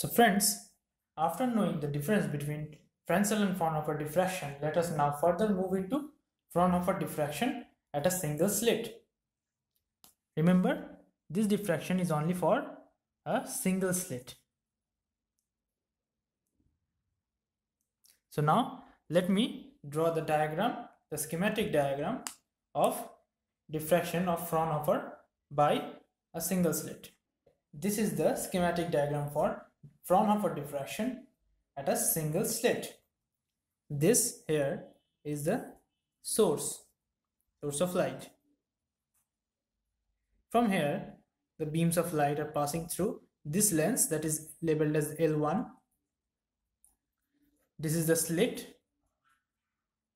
So friends, after knowing the difference between Fresnel and Fraunhofer diffraction, let us now further move into Fraunhofer diffraction at a single slit. Remember, this diffraction is only for a single slit. So now let me draw the diagram, the schematic diagram of diffraction of Fraunhofer by a single slit. This is the schematic diagram for Fraunhofer diffraction at a single slit. This here is the source, source of light. From here, the beams of light are passing through this lens that is labeled as L1. This is the slit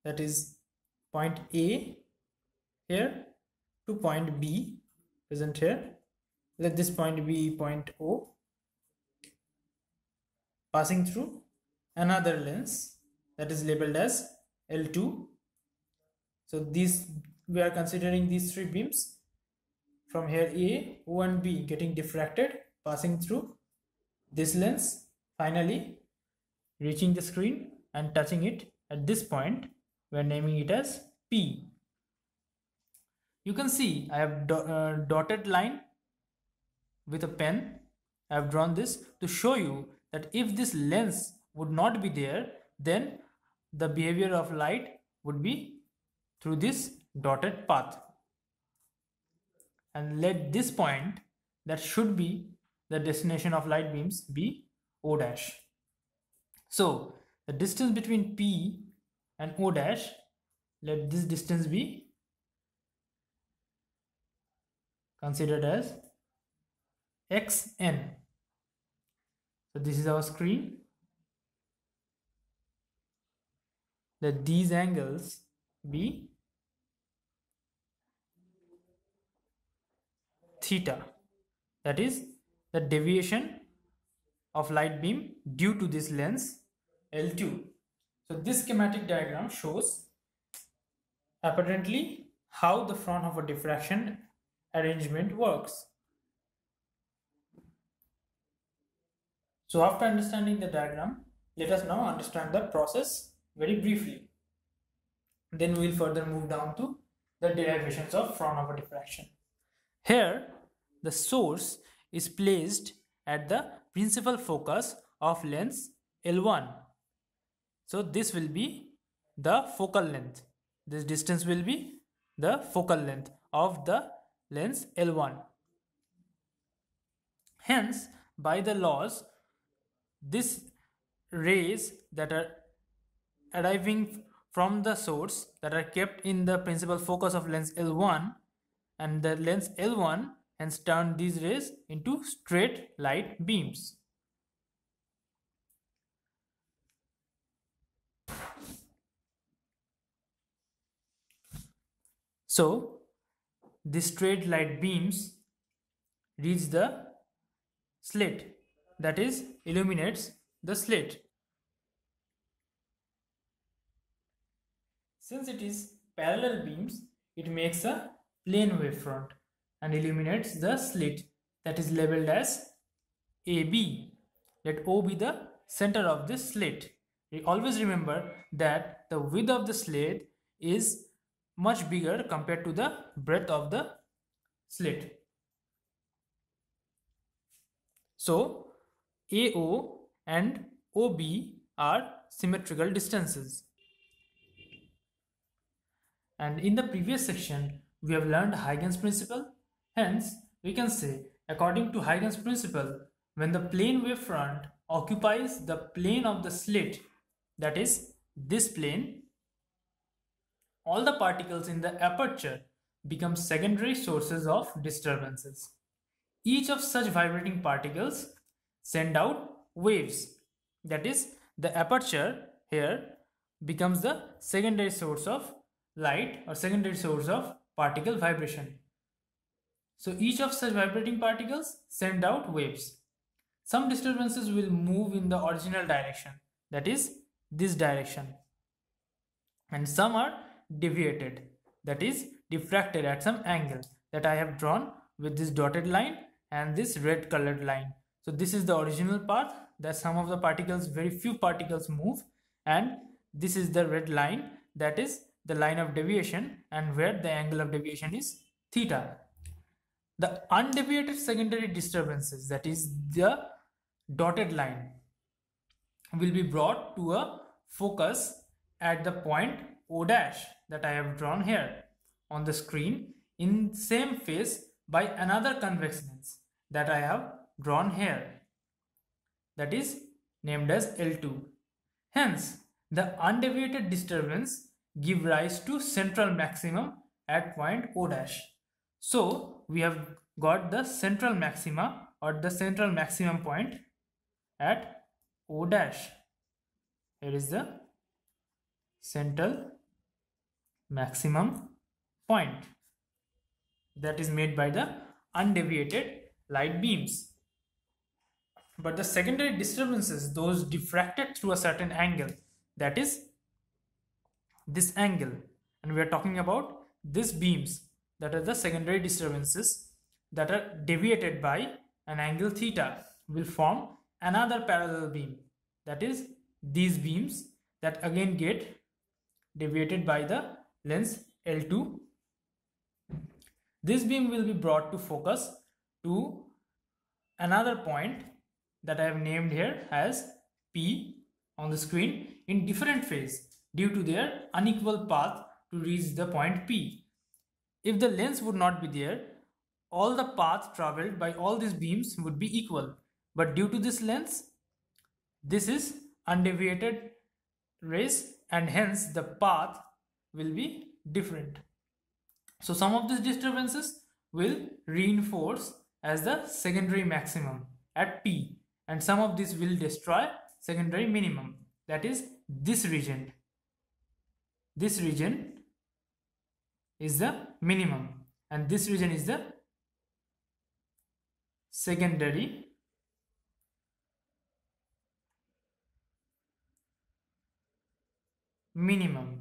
that is point A here to point B present here. Let this point be point O passing through another lens that is labeled as L2. So these we are considering these three beams from here A, O and B getting diffracted passing through this lens finally reaching the screen and touching it at this point we are naming it as P. You can see I have do uh, dotted line with a pen. I have drawn this to show you that if this lens would not be there then the behavior of light would be through this dotted path and let this point that should be the destination of light beams be O dash. So the distance between P and O dash, let this distance be considered as xn. So this is our screen. Let these angles be theta that is the deviation of light beam due to this lens L2. So this schematic diagram shows apparently how the Fraunhofer diffraction arrangement works. So after understanding the diagram, let us now understand the process very briefly. Then we will further move down to the derivations of Fraunhofer diffraction. Here, the source is placed at the principal focus of lens L1. So this will be the focal length. This distance will be the focal length of the lens L1. Hence, by the laws, this rays that are arriving from the source that are kept in the principal focus of lens L1 and the lens L1 hence turn these rays into straight light beams. So the straight light beams reach the slit that is illuminates the slit. Since it is parallel beams, it makes a plane wavefront and illuminates the slit that is labeled as AB. Let O be the center of this slit. We always remember that the width of the slit is much bigger compared to the breadth of the slit. So AO and OB are symmetrical distances. And in the previous section, we have learned Huygens principle. Hence, we can say, according to Huygens principle, when the plane wavefront occupies the plane of the slit, that is, this plane, all the particles in the aperture become secondary sources of disturbances. Each of such vibrating particles send out waves. That is, the aperture here becomes the secondary source of light or secondary source of particle vibration. So each of such vibrating particles send out waves. Some disturbances will move in the original direction, that is this direction. And some are deviated, that is diffracted at some angle that I have drawn with this dotted line and this red colored line. So this is the original path that some of the particles very few particles move. And this is the red line that is the line of deviation and where the angle of deviation is theta. The undeviated secondary disturbances that is the dotted line will be brought to a focus at the point O dash that I have drawn here on the screen in same phase by another convex lens that I have drawn here that is named as L2. Hence, the undeviated disturbance give rise to central maximum at point O dash. So, we have got the central maxima or the central maximum point at O dash. Here is the central maximum point that is made by the undeviated light beams. But the secondary disturbances, those diffracted through a certain angle, that is this angle. And we are talking about these beams that are the secondary disturbances that are deviated by an angle theta will form another parallel beam that is these beams that again get deviated by the lens L2. This beam will be brought to focus to another point that I have named here as P on the screen in different phase due to their unequal path to reach the point P. If the lens would not be there, all the path traveled by all these beams would be equal. But due to this lens, this is undeviated rays and hence the path will be different. So some of these disturbances will reinforce as the secondary maximum at P and some of these will destroy secondary minimum that is this region. This region is the minimum and this region is the secondary minimum.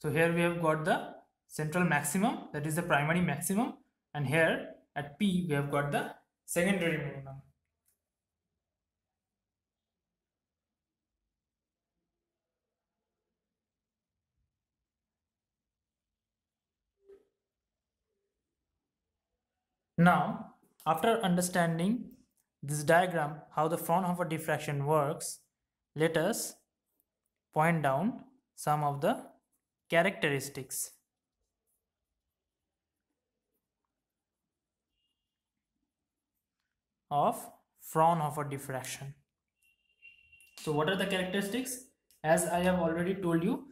So here we have got the central maximum that is the primary maximum and here at P we have got the secondary minimum. Now, after understanding this diagram, how the Fraunhofer diffraction works, let us point down some of the characteristics. of Fraunhofer diffraction. So what are the characteristics? As I have already told you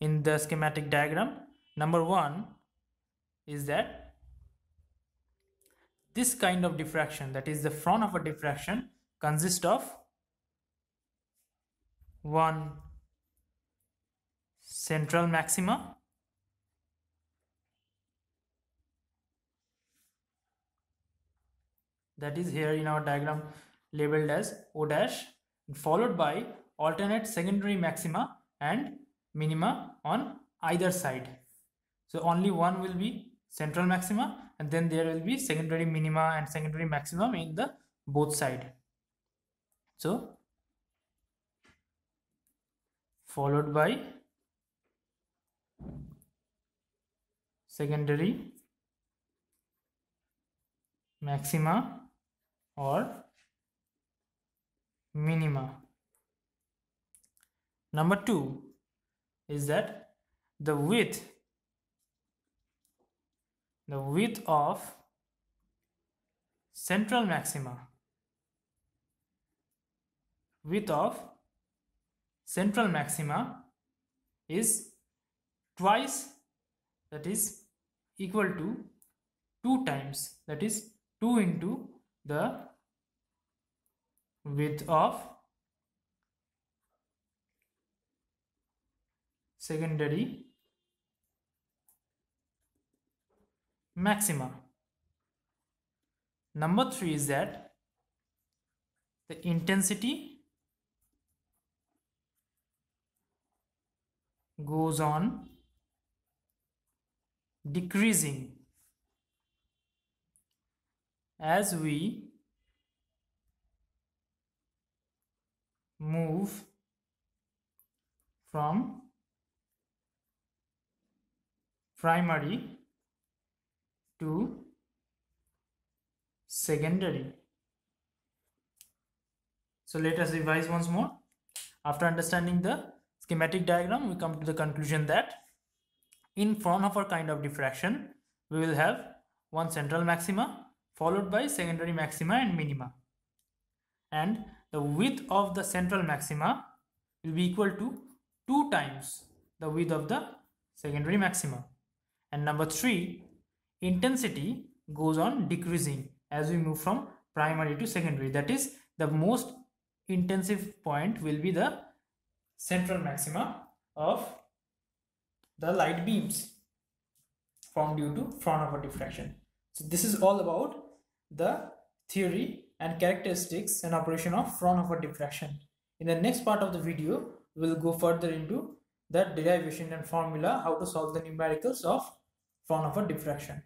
in the schematic diagram, number one is that this kind of diffraction that is the Fraunhofer diffraction consists of one central maxima that is here in our diagram labeled as O dash followed by alternate secondary maxima and minima on either side. So only one will be central maxima and then there will be secondary minima and secondary maximum in the both side. So followed by secondary maxima or minima. Number two is that the width the width of central maxima. Width of central maxima is twice that is equal to 2 times that is 2 into the width of secondary maxima. Number three is that the intensity goes on decreasing as we move from primary to secondary. So let us revise once more. After understanding the schematic diagram, we come to the conclusion that in Fraunhofer kind of diffraction, we will have one central maxima followed by secondary maxima and minima. And the width of the central maxima will be equal to 2 times the width of the secondary maxima. And number 3, intensity goes on decreasing as we move from primary to secondary. That is the most intensive point will be the central maxima of the light beams formed due to Fraunhofer diffraction. So this is all about the theory and characteristics and operation of Fraunhofer diffraction. In the next part of the video, we will go further into the derivation and formula, how to solve the numericals of Fraunhofer diffraction.